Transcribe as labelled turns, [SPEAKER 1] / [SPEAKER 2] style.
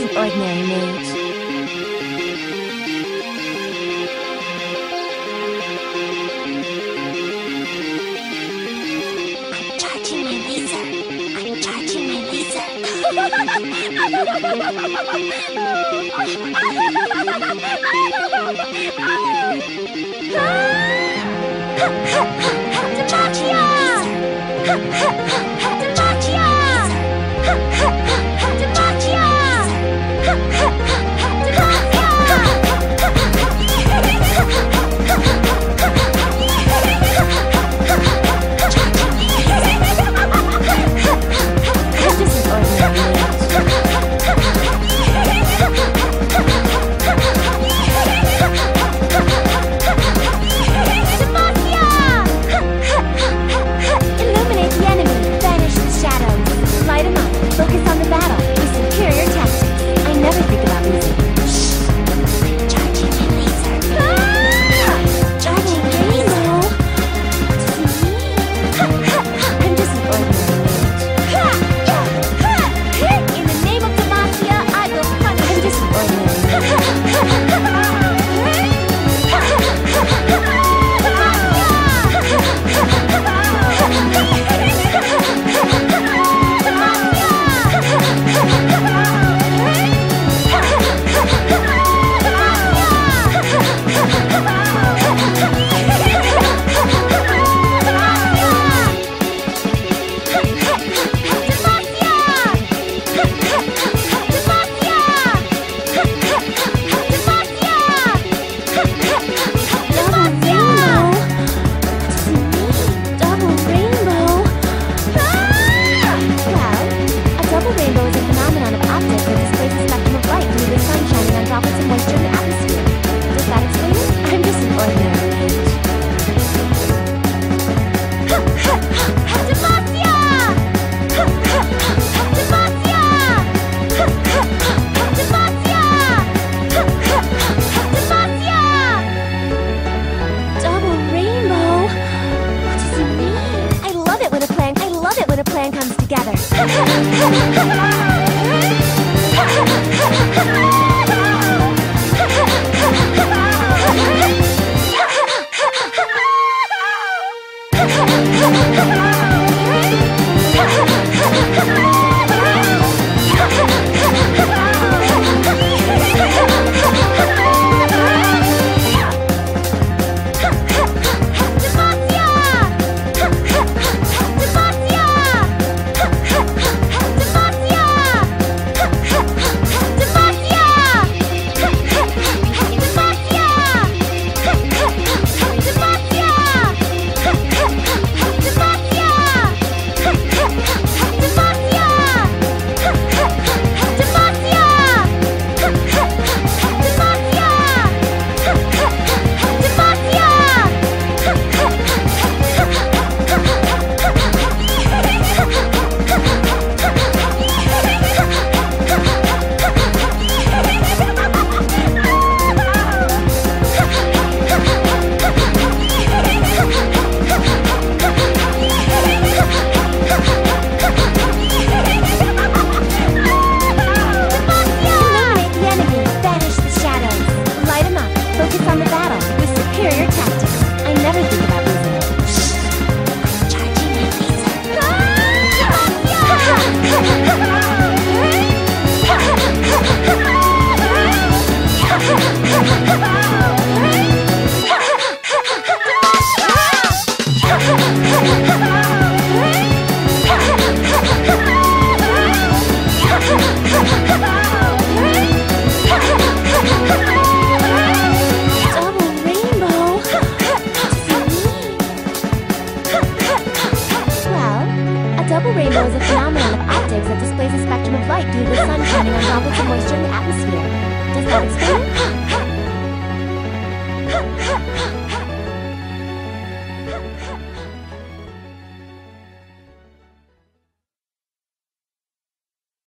[SPEAKER 1] an ordinary mage. I'm charging my laser. I'm charging my laser. I'm when a plan comes together. focus on the battle double rainbow is a phenomenon of optics that displays a spectrum of light due to the sun shining on droplets of moisture in the atmosphere. Does that explain it?